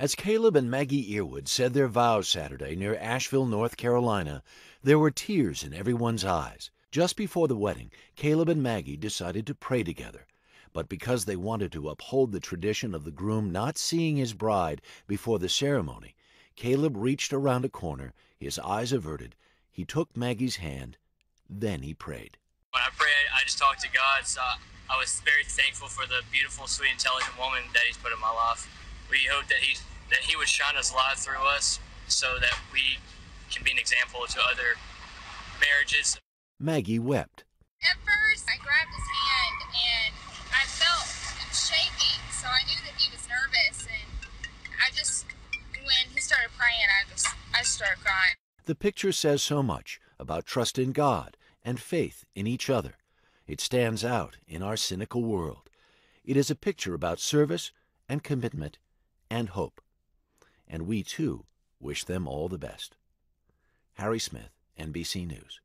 As Caleb and Maggie Earwood said their vows Saturday near Asheville, North Carolina, there were tears in everyone's eyes. Just before the wedding, Caleb and Maggie decided to pray together. But because they wanted to uphold the tradition of the groom not seeing his bride before the ceremony, Caleb reached around a corner, his eyes averted. He took Maggie's hand, then he prayed. When I prayed, I just talked to God, so I was very thankful for the beautiful, sweet, intelligent woman that He's put in my life. We hope that He that He would shine His light through us, so that we can be an example to other marriages. Maggie wept. At first, I grabbed his hand and I felt him shaking, so I knew that he was nervous. And I just, when he started praying, I just, I started crying. The picture says so much about trust in God and faith in each other. It stands out in our cynical world. It is a picture about service and commitment and hope. And we, too, wish them all the best. Harry Smith, NBC News.